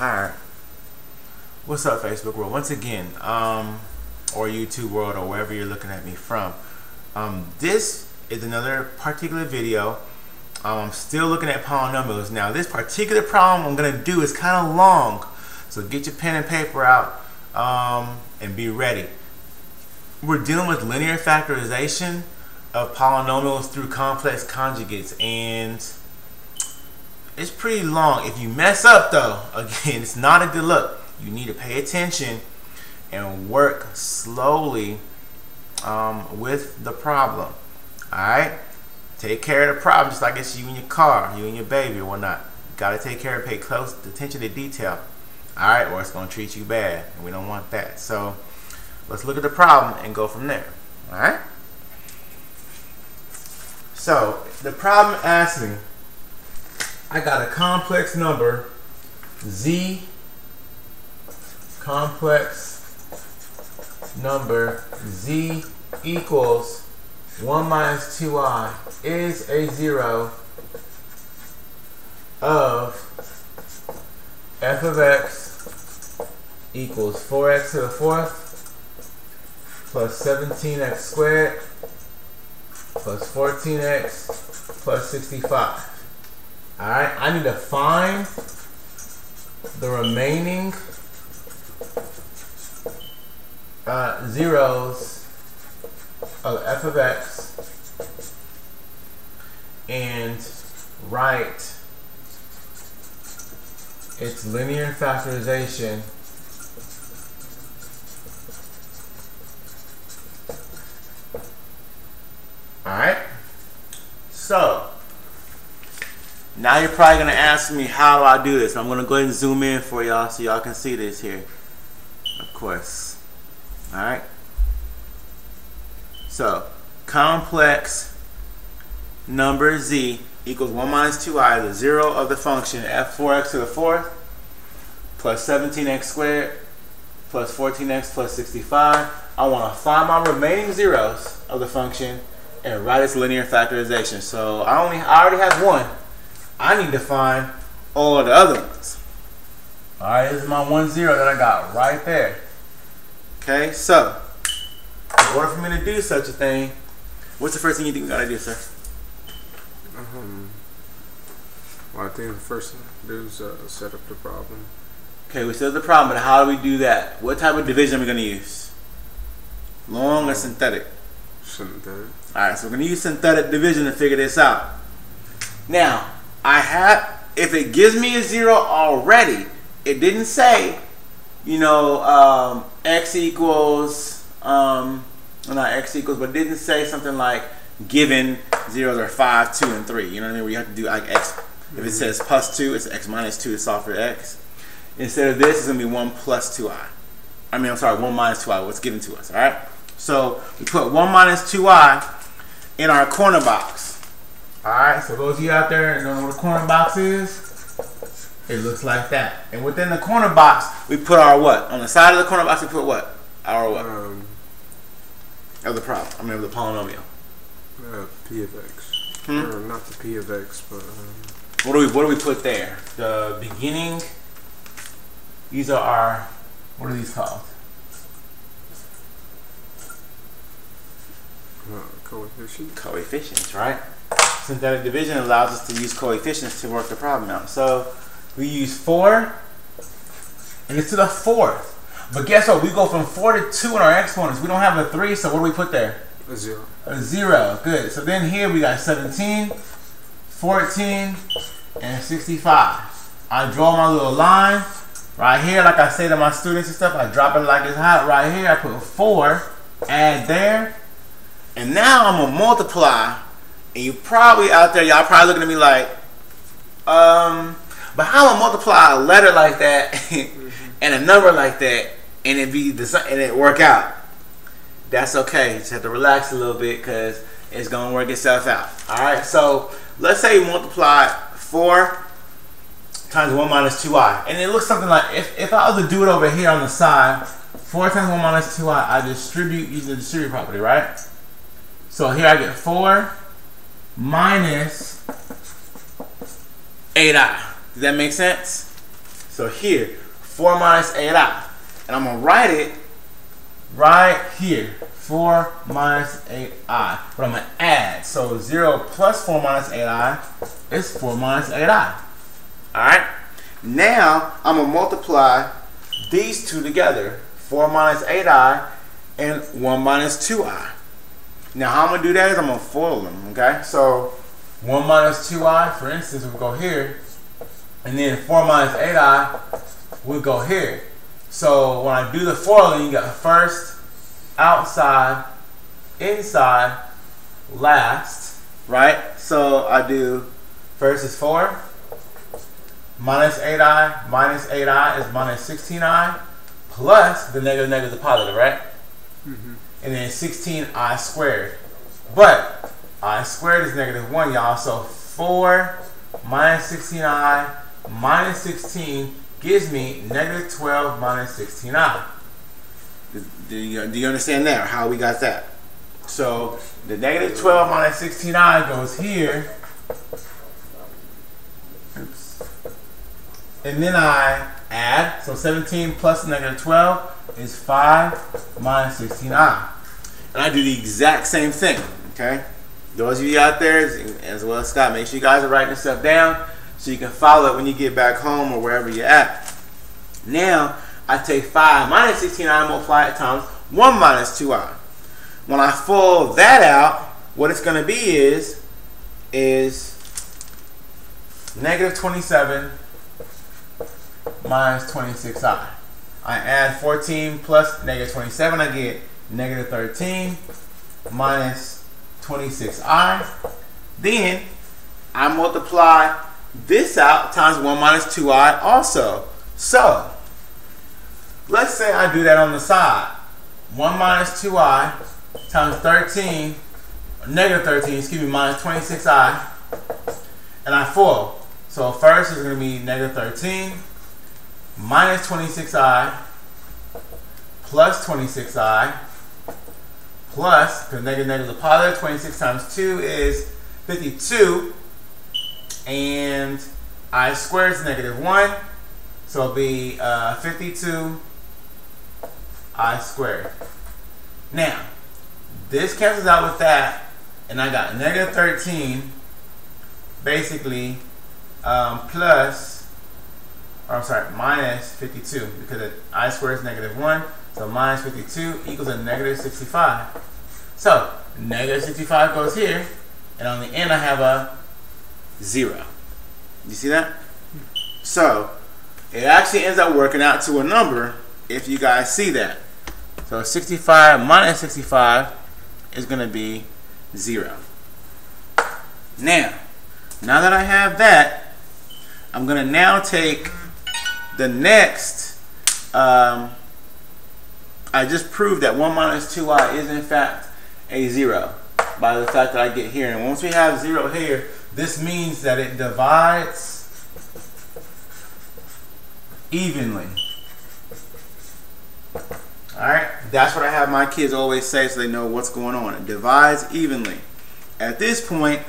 Alright. What's up, Facebook world? Once again, um, or YouTube world, or wherever you're looking at me from. Um, this is another particular video. Um, I'm still looking at polynomials. Now, this particular problem I'm going to do is kind of long. So get your pen and paper out um, and be ready. We're dealing with linear factorization of polynomials through complex conjugates. And it's pretty long. If you mess up though, again, it's not a good look. You need to pay attention and work slowly um, with the problem. Alright? Take care of the problem just like it's you and your car, you and your baby or whatnot. You gotta take care and pay close attention to detail. Alright, or it's gonna treat you bad. And we don't want that. So let's look at the problem and go from there. Alright? So the problem asks me I got a complex number, Z, complex number, Z equals 1 minus 2i is a zero of f of x equals 4x to the fourth plus 17x squared plus 14x plus 65. Alright, I need to find the remaining uh, zeros of f of x and write its linear factorization Alright, so now you're probably going to ask me how do I do this. I'm going to go ahead and zoom in for y'all so y'all can see this here. Of course. Alright. So, complex number z equals 1 minus 2i, the 0 of the function f4x to the 4th plus 17x squared plus 14x plus 65. I want to find my remaining zeros of the function and write its linear factorization. So I only I already have one. I need to find all of the other ones. Alright, this is my one zero that I got right there. Okay, so in order for me to do such a thing, what's the first thing you think we gotta do, sir? Um, well, I think the first thing to do is uh, set up the problem. Okay, we set up the problem, but how do we do that? What type of division are we gonna use? Long or synthetic? Synthetic. Alright, so we're gonna use synthetic division to figure this out. Now, I have, if it gives me a zero already, it didn't say, you know, um, x equals, um, well, not x equals, but it didn't say something like given zeros are 5, 2, and 3. You know what I mean? Where you have to do like x, if it says plus 2, it's x minus 2 to solve for x. Instead of this, it's going to be 1 plus 2i. I mean, I'm sorry, 1 minus 2i, what's given to us, alright? So we put 1 minus 2i in our corner box. Alright, so those of you out there that don't know what a corner box is, it looks like that. And within the corner box, we put our what? On the side of the corner box, we put what? Our what? Um, of the problem. I mean, of the polynomial. uh, p of x. Hmm? Or not the p of x, but um, What do we What do we put there? The beginning. These are our. What are these called? uh, coefficient. Coefficients, right? Synthetic division allows us to use coefficients to work the problem out. So we use four, and it's to the fourth. But guess what? We go from four to two in our exponents. We don't have a three, so what do we put there? A zero. A zero. Good. So then here we got 17, 14, and 65. I draw my little line. Right here, like I say to my students and stuff, I drop it like it's hot. Right here, I put four, add there. And now I'm going to multiply. And you probably out there, y'all probably looking at me like, um, but how I multiply a letter like that and a number like that and it be design and it work out? That's okay. You just have to relax a little bit because it's gonna work itself out. All right. So let's say you multiply four times one minus two i, and it looks something like if if I was to do it over here on the side, four times one minus two i, I distribute using the distribute property, right? So here I get four minus 8i. Does that make sense? So here, 4 minus 8i. And I'm going to write it right here. 4 minus 8i. But I'm going to add. So 0 plus 4 minus 8i is 4 minus 8i. Alright? Now, I'm going to multiply these two together. 4 minus 8i and 1 minus 2i. Now, how I'm to do that is I'm to FOIL them, okay? So, 1 minus 2i, for instance, will go here. And then 4 minus 8i will go here. So, when I do the FOILing, you got first, outside, inside, last, right? So, I do first is 4, minus 8i, minus 8i is minus 16i, plus the negative negative the positive, right? Mm -hmm. And then 16i squared. But i squared is negative 1, y'all. So 4 minus 16i minus 16 gives me negative 12 minus 16i. Do you, do you understand that? How we got that? So the negative 12 minus 16i goes here. Oops. And then I add. So 17 plus negative 12 is 5 minus 16i. Ah. And I do the exact same thing, okay? Those of you out there, as well as Scott, make sure you guys are writing this stuff down so you can follow it when you get back home or wherever you're at. Now, I take 5 minus 16i and multiply it times 1 minus 2i. When I fold that out, what it's going to be is, is negative 27 minus 26i. I add 14 plus negative 27, I get negative 13 minus 26i. Then I multiply this out times 1 minus 2i also. So, let's say I do that on the side. 1 minus 2i times 13, negative 13, excuse me, minus 26i, and I FOIL. So first is going to be negative 13 minus 26i plus 26i plus, because negative negative is a positive, 26 times 2 is 52, and i squared is negative 1, so it'll be uh, 52 i squared. Now, this cancels out with that, and I got negative 13, basically, um, plus, I'm sorry, minus 52, because i squared is negative 1, so minus 52 equals a negative 65. So negative 65 goes here, and on the end I have a 0. You see that? So it actually ends up working out to a number if you guys see that. So 65 minus 65 is going to be 0. Now, now that I have that, I'm going to now take the next um, I just proved that 1 minus 2i is in fact a 0 by the fact that I get here. And once we have 0 here, this means that it divides evenly. Alright, that's what I have my kids always say so they know what's going on. It divides evenly. At this point,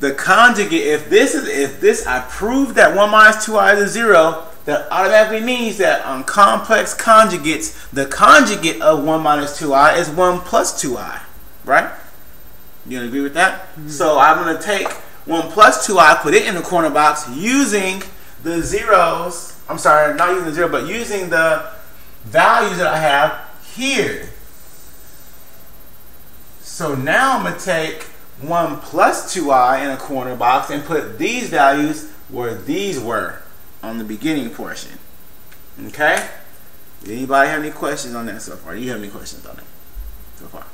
the conjugate, if this is, if this, I proved that 1 minus 2i is a 0, that automatically means that on complex conjugates, the conjugate of 1 minus 2i is 1 plus 2i, right? You agree with that? Mm -hmm. So I'm going to take 1 plus 2i, put it in the corner box using the zeros, I'm sorry, not using the zero, but using the values that I have here. So now I'm going to take 1 plus 2i in a corner box and put these values where these were on the beginning portion. Okay? Anybody have any questions on that so far? Do you have any questions on it so far?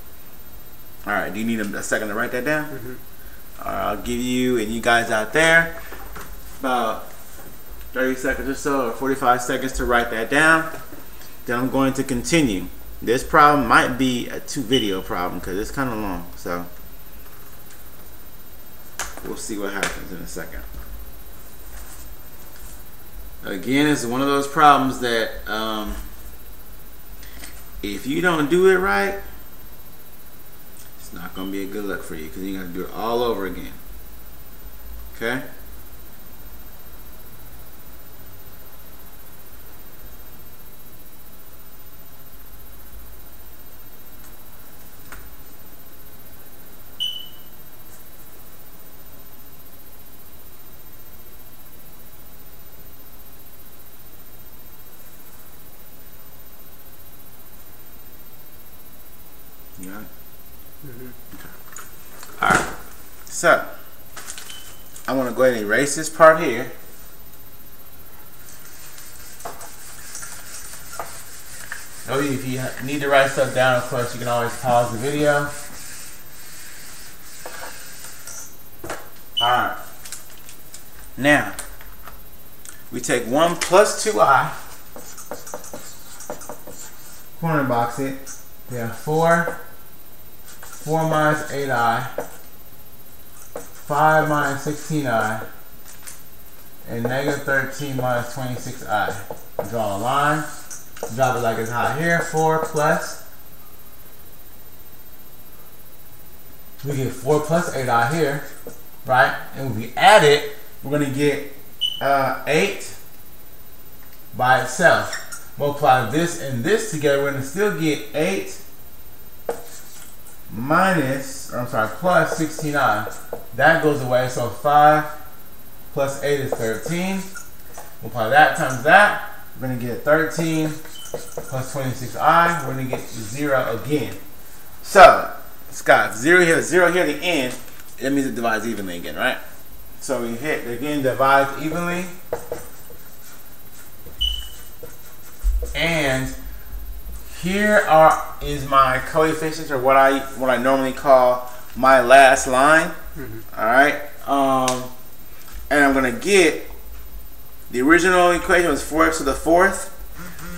All right. Do you need a second to write that down? Mm -hmm. All right, I'll give you and you guys out there about 30 seconds or so, or 45 seconds to write that down. Then I'm going to continue. This problem might be a two video problem because it's kind of long. So we'll see what happens in a second again, it's one of those problems that um, if you don't do it right, it's not going to be a good look for you because you're going to do it all over again. Okay? Mm-hmm. All right. So I'm gonna go ahead and erase this part here. Oh, if you need to write stuff down, of course, you can always pause the video. Alright. Now, we take 1 plus 2i, corner box it. We have 4, 4 minus 8i, 5 minus 16i, and negative 13 minus 26i. Draw a line. Drop it like it's hot here. 4 plus. We get 4 plus 8i here, right? And when we add it, we're going to get uh, 8 by itself. Multiply this and this together, we're going to still get 8 minus, or I'm sorry, plus 16i. That goes away, so 5 plus 8 is 13. Multiply that times that, we're going to get 13 plus 26i. We're going to get 0 again. So, Scott, 0 here, 0 here at the end, it means it divides evenly again, right? So we hit, again, divides evenly. And here are is my coefficients, or what I what I normally call my last line. Mm -hmm. All right, um, and I'm gonna get the original equation was 4x to the fourth.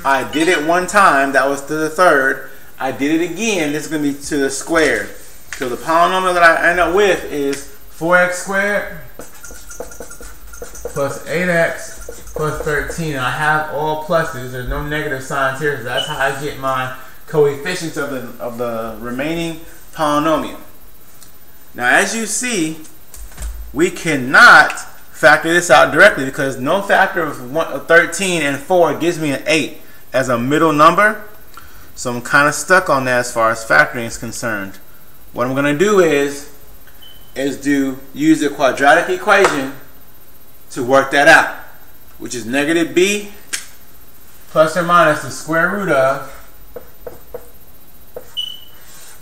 I did it one time, that was to the third. I did it again, this is going to be to the squared. So the polynomial that I end up with is 4x squared plus 8x plus 13. I have all pluses, there's no negative signs here, so that's how I get my coefficients of the, of the remaining polynomial. Now as you see, we cannot factor this out directly because no factor of, one, of 13 and 4 gives me an 8 as a middle number. So I'm kind of stuck on that as far as factoring is concerned. What I'm going to do is is do use the quadratic equation to work that out, which is negative b plus or minus the square root of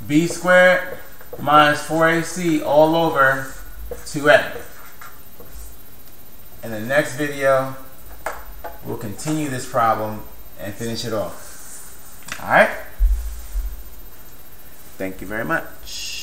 b squared minus 4ac all over 2a. In the next video, we'll continue this problem and finish it off. Alright? Thank you very much.